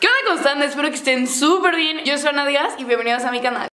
¿Qué onda, están? Espero que estén súper bien. Yo soy Ana Díaz y bienvenidos a mi canal.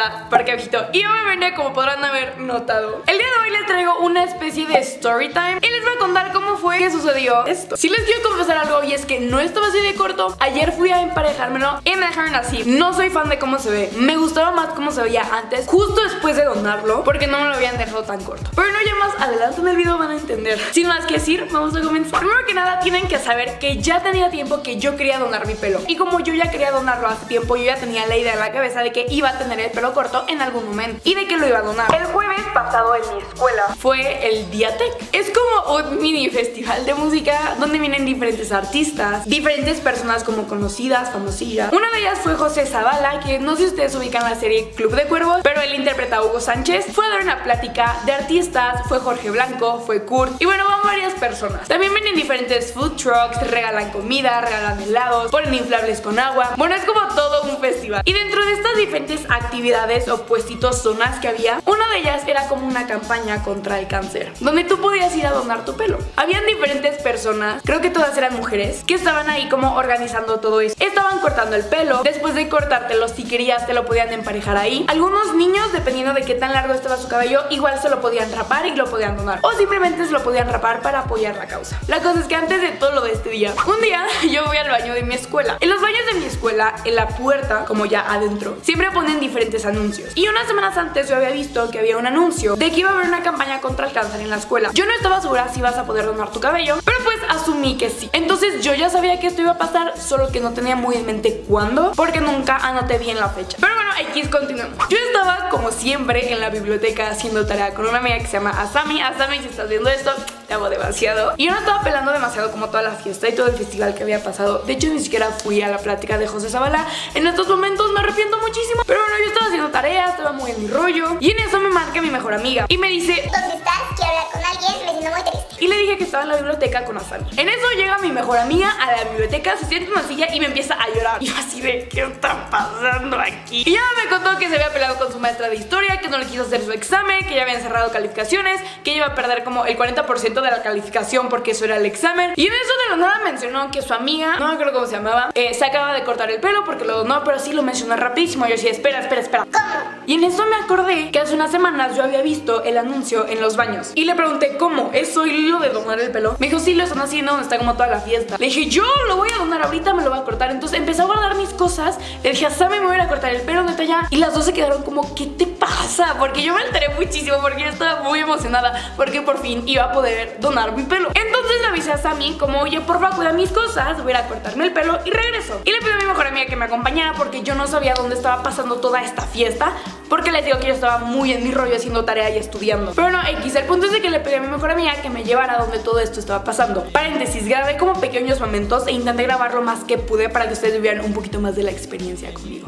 Está Parque Abejito y obviamente como podrán haber notado, el día de hoy les traigo una especie de story time y les voy a contar cómo fue que sucedió esto. Si les quiero confesar algo y es que no estaba así de corto, ayer fui a emparejármelo y me dejaron así. No soy fan de cómo se ve, me gustaba más cómo se veía antes, justo después de donarlo, porque no me lo habían dejado tan corto. Pero no ya más adelante en el video van a entender. Sin más que decir, vamos a comenzar. Primero que nada tienen que saber que ya tenía tiempo que yo quería donar mi pelo. Y como yo ya quería donarlo hace tiempo, yo ya tenía la idea en la cabeza de que iba a tener el pelo corto en algún momento y de que lo iba a donar. El jueves pasado en mi escuela fue el Diatec. Es como un mini festival de música donde vienen diferentes artistas, diferentes personas como conocidas, famosillas. Una de ellas fue José Zavala, que no sé si ustedes ubican la serie Club de Cuervos, pero él interpreta a Hugo Sánchez. Fue a dar una plática de artistas, fue Jorge Blanco, fue Kurt y bueno, van varias personas. También vienen diferentes food trucks, regalan comida, regalan helados, ponen inflables con agua. Bueno, es como todo un festival. Y dentro de estas diferentes actividades o puestitos zonas que había, una de ellas era como una campaña contra el cáncer, donde tú podías ir a donar tu pelo. Habían diferentes personas, creo que todas eran mujeres, que estaban ahí como organizando todo eso. Estaban cortando el pelo, después de cortártelo, si querías te lo podían emparejar ahí. Algunos niños, dependiendo de qué tan largo estaba su cabello, igual se lo podían rapar y lo podían donar. O simplemente se lo podían rapar para apoyar la causa. La cosa es que antes de todo lo de este día, un día yo voy al baño de mi escuela. En los baños de mi escuela, en la puerta, como ya adentro, siempre ponen diferentes anuncios. Y unas semanas antes yo había visto que había un anuncio de que iba a haber una campaña contra el cáncer en la escuela. Yo no estaba segura si ibas a poder donar tu cabello, pero pues asumí que sí. Entonces yo ya sabía que esto iba a pasar, solo que no tenía muy en mente cuándo, porque nunca anoté bien la fecha. Pero bueno, X continuamos. Yo estaba, como siempre, en la biblioteca haciendo tarea con una amiga que se llama Asami. Asami, si estás viendo esto, te amo. Y yo no estaba pelando demasiado como toda la fiesta y todo el festival que había pasado. De hecho, ni siquiera fui a la plática de José Zavala. En estos momentos me arrepiento muchísimo. Pero bueno, yo estaba haciendo tareas, estaba muy en mi rollo. Y en eso me marca mi mejor amiga y me dice: ¿Dónde estás? Quiero hablar con alguien, me siento muy triste. Y le dije que estaba en la biblioteca con Asami. En eso llega mi mejor amiga a la biblioteca, se sienta en una silla y me empieza a llorar. Y yo así de, ¿qué está pasando aquí? Y ya me contó que se había peleado con su maestra de historia, que no le quiso hacer su examen, que ya habían cerrado calificaciones, que iba a perder como el 40% de la calificación porque eso era el examen. Y en eso de la nada mencionó que su amiga, no me acuerdo cómo se llamaba, eh, se acaba de cortar el pelo porque lo donó, pero sí lo mencionó rapidísimo. Yo decía, espera, espera, espera. Y en eso me acordé que hace unas semanas yo había visto el anuncio en los baños. Y le pregunté, ¿cómo? ¿Es hoy de donar el pelo? Me dijo, sí, lo están haciendo donde está como toda la fiesta. Le dije, yo lo voy a donar ahorita, me lo Entonces empecé a guardar mis cosas. Le dije, a Sammy me voy a cortar el pelo, neta ya. Y las dos se quedaron como, ¿qué te pasa? Porque yo me alteré muchísimo, porque yo estaba muy emocionada, porque por fin iba a poder donar mi pelo. Entonces le avisé a Sammy, como, oye, porfa, cuida mis cosas, voy a cortarme el pelo y regreso. Y le pedí a mi mejor amiga que me acompañara porque yo no sabía dónde estaba pasando toda esta fiesta. Porque les digo que yo estaba muy en mi rollo haciendo tarea y estudiando. Pero no, X, el punto es que le pedí a mi mejor amiga que me llevara donde todo esto estaba pasando. Paréntesis, grabé como pequeños momentos e intenté grabar lo más que pude para que ustedes vivieran un poquito más de la experiencia conmigo.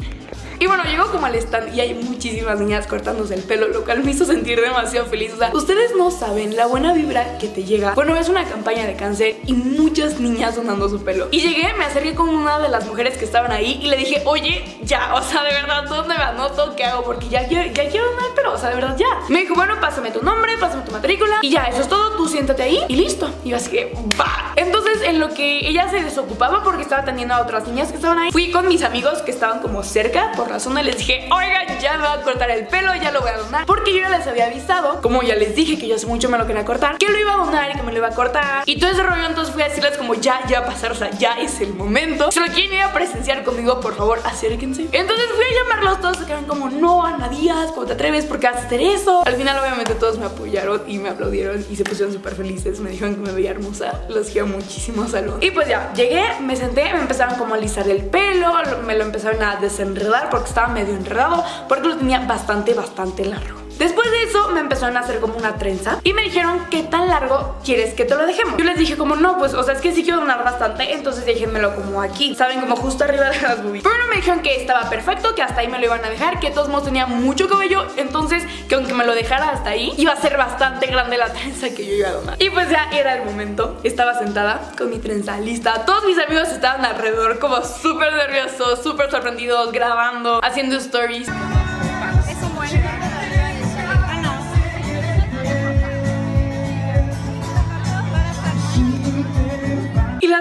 Y bueno, llego como al stand y hay muchísimas niñas cortándose el pelo, lo cual me hizo sentir demasiado feliz. O sea, ustedes no saben la buena vibra que te llega. Bueno, es una campaña de cáncer y muchas niñas donando su pelo. Y llegué, me acerqué con una de las mujeres que estaban ahí y le dije, oye, ya, o sea, de verdad, ¿dónde me anoto? ¿Qué hago? Porque ya, quiero- ya quiero donar el pelo, o sea, de verdad, ya. Me dijo, bueno, pásame tu nombre, pásame tu matrícula y ya, eso es todo, tú siéntate ahí y listo. Y así que, va. Entonces, en lo que ella se desocupaba porque estaba atendiendo a otras niñas que estaban ahí, fui con mis amigos que estaban como cerca, razón les dije, oigan, ya me voy a cortar el pelo, ya lo voy a donar. Porque yo ya les había avisado, como ya les dije que yo hace mucho me lo quería cortar, que lo iba a donar y que me lo iba a cortar. Y todo ese rollo, entonces fui a decirles como ya, ya pasar, o sea, ya es el momento. Si lo quieren ir a presenciar conmigo, por favor, acérquense. Entonces fui a llamarlos, todos se quedaron como, no, Ana Díaz, ¿cómo te atreves? ¿Por qué vas a hacer eso? Al final, obviamente, todos me apoyaron y me aplaudieron y se pusieron súper felices. Me dijeron que me veía hermosa. Los quiero muchísimo, salud. Y pues ya, llegué, me senté, me empezaron como a alisar el pelo, lo- me lo empezaron a desenredar porque estaba medio enredado, porque lo tenía bastante, bastante largo. Después de eso me empezaron a hacer como una trenza y me dijeron qué tan largo quieres que te lo dejemos. Yo les dije como no, pues o sea es que sí quiero donar bastante, entonces déjenmelo como aquí, saben como justo arriba de las boobies. Pero me dijeron que estaba perfecto, que hasta ahí me lo iban a dejar, que todos modos tenía mucho cabello, entonces que aunque me lo dejara hasta ahí, iba a ser bastante grande la trenza que yo iba a donar. Y pues ya era el momento, estaba sentada con mi trenza lista, todos mis amigos estaban alrededor como súper nerviosos, súper sorprendidos, grabando, haciendo stories.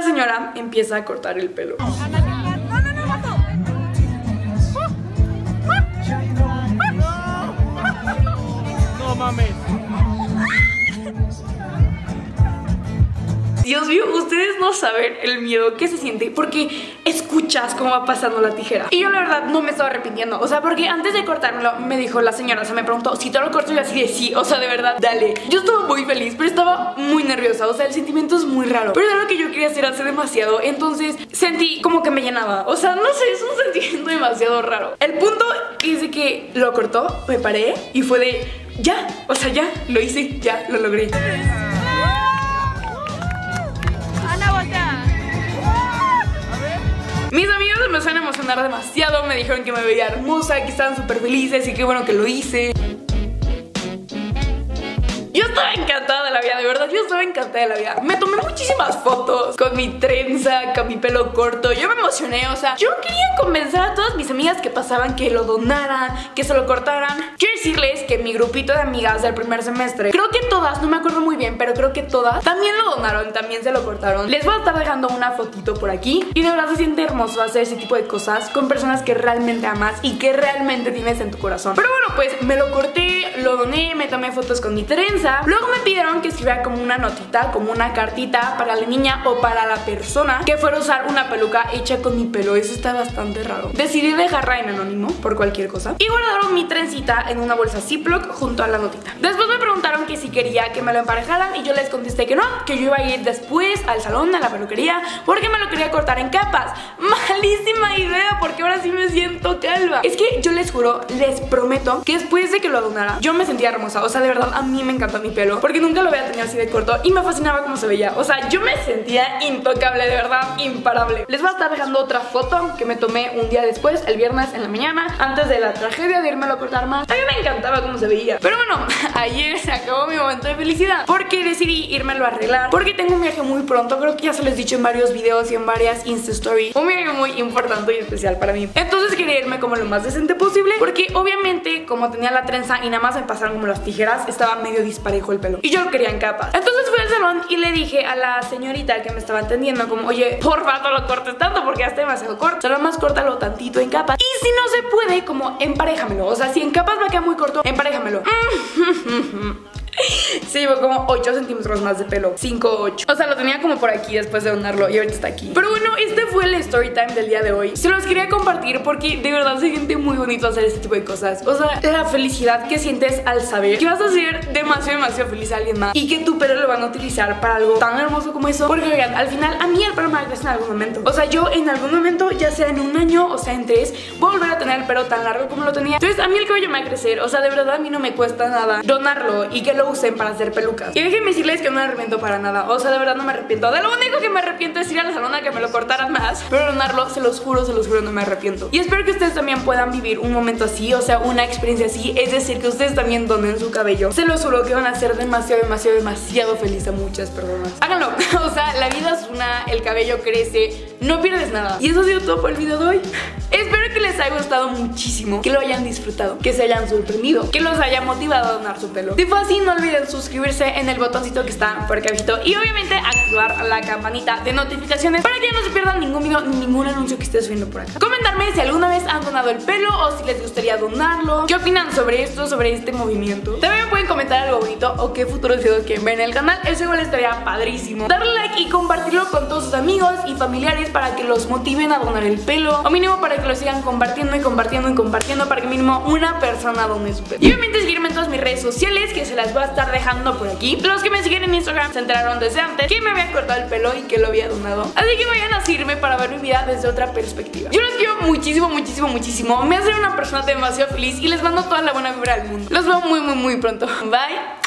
La señora empieza a cortar el pelo. No mames. Dios mío, ustedes no saben el miedo que se siente porque escuchas cómo va pasando la tijera. Y yo la verdad no me estaba arrepintiendo. O sea, porque antes de cortármelo me dijo la señora, o sea, me preguntó si te lo corto y así de sí. O sea, de verdad, dale. Yo estaba muy feliz, pero estaba muy nerviosa. O sea, el sentimiento es muy raro. Pero era lo que yo quería hacer hace demasiado. Entonces sentí como que me llenaba. O sea, no sé, es un sentimiento demasiado raro. El punto es de que lo cortó, me paré y fue de ya. O sea, ya, lo hice, ya, lo logré. Empezaron a emocionar demasiado, me dijeron que me veía hermosa, que estaban súper felices y qué bueno que lo hice. Yo estaba encantada la vida, de verdad, yo estaba encantada de la vida. Me tomé muchísimas fotos con mi trenza, con mi pelo corto. Yo me emocioné, o sea, yo quería convencer a todas mis amigas que pasaban que lo donaran, que se lo cortaran. Quiero decirles que mi grupito de amigas del primer semestre, creo que todas, no me acuerdo muy bien, pero creo que todas también lo donaron, también se lo cortaron. Les voy a estar dejando una fotito por aquí. Y de verdad se siente hermoso hacer ese tipo de cosas con personas que realmente amas y que realmente tienes en tu corazón. Pero bueno, pues me lo corté, lo doné, me tomé fotos con mi trenza. Luego me pidieron que escribiera como una notita, como una cartita para la niña o para la persona que fuera a usar una peluca hecha con mi pelo. Eso está bastante raro. Decidí dejarla en anónimo por cualquier cosa. Y guardaron mi trencita en una bolsa Ziploc junto a la notita. Después me preguntaron que si quería que me lo emparejaran y yo les contesté que no, que yo iba a ir después al salón, a la peluquería, porque me lo quería cortar en capas. Malísima idea, porque ahora sí me siento calva. Es que yo les juro, les prometo que después de que lo donara, yo me sentía hermosa. O sea, de verdad, a mí me encantó mi pelo, porque nunca lo había tenido así de corto y me fascinaba cómo se veía. O sea, yo me sentía intocable, de verdad, imparable. Les voy a estar dejando otra foto que me tomé un día después, el viernes en la mañana, antes de la tragedia de irme a cortar más. A mí me encantaba cómo se veía. Pero bueno, ayer se acabó mi momento de felicidad, porque decidí irmelo a arreglar, porque tengo un viaje muy pronto, creo que ya se les he dicho en varios videos y en varias Insta Stories. Un viaje muy importante y especial para mí. Entonces quería irme como lo más decente posible, porque obviamente como tenía la trenza y nada más me pasaron como las tijeras, estaba medio disparejo el pelo. Y yo lo quería en capas. Entonces fui al salón y le dije a la señorita que me estaba atendiendo como, oye, porfa, no lo cortes tanto porque ya está demasiado corto. Solo más córtalo tantito en capas. Y si no se puede, como emparéjamelo. O sea, si en capas va a quedar muy corto, emparéjamelo. Se llevó como 8 centímetros más de pelo. 5, 8 O sea, lo tenía como por aquí después de donarlo Y ahorita está aquí. Pero bueno, este fue el story time del día de hoy. Se los quería compartir porque de verdad se siente muy bonito hacer este tipo de cosas. O sea, la felicidad que sientes al saber Que vas a hacer demasiado, demasiado feliz a alguien más Y que tu pelo lo van a utilizar para algo tan hermoso como eso. Porque oigan, al final a mí el pelo me va a crecer en algún momento. O sea, yo en algún momento, ya sea en un año o sea en tres Voy a volver a tener el pelo tan largo como lo tenía. Entonces a mí el cabello me va a crecer. O sea, de verdad a mí no me cuesta nada donarlo y que lo usen para hacer pelucas. Y déjenme decirles que no me arrepiento para nada. O sea, de verdad no me arrepiento. De lo único que me arrepiento es ir a la salón a que me lo cortaran más. Pero donarlo, se los juro, se los juro, no me arrepiento. Y espero que ustedes también puedan vivir un momento así, o sea, una experiencia así. Es decir, que ustedes también donen su cabello. Se los juro que van a ser demasiado, demasiado, demasiado feliz a muchas personas. Háganlo. o sea, la vida es una, el cabello crece, no pierdes nada. Y eso ha sido todo por el video de hoy. Espero que les haya gustado muchísimo, que lo hayan disfrutado, que se hayan sorprendido, que los haya motivado a donar su pelo. Si fue así, no olviden suscribirse en el botoncito que está por aquí abajito y obviamente activar la campanita de notificaciones para que no se pierdan ningún video ni ningún anuncio que esté subiendo por acá. Comentarme si alguna vez han donado el pelo o si les gustaría donarlo, qué opinan sobre esto, sobre este movimiento. También pueden comentar algo bonito o qué futuros videos quieren ver en el canal, eso igual estaría padrísimo. Darle like y compartirlo con todos sus amigos y familiares para que los motiven a donar el pelo o mínimo para que lo sigan compartiendo y compartiendo y compartiendo para que mínimo una persona done su pelo. Y obviamente seguirme en todas mis redes sociales que se las voy a estar dejando por aquí. Los que me siguen en Instagram se enteraron desde antes que me había cortado el pelo y que lo había donado. Así que vayan a seguirme para ver mi vida desde otra perspectiva. Yo los quiero muchísimo, muchísimo, muchísimo. Me hace una persona demasiado feliz y les mando toda la buena vibra del mundo. Los veo muy, muy, muy pronto. Bye.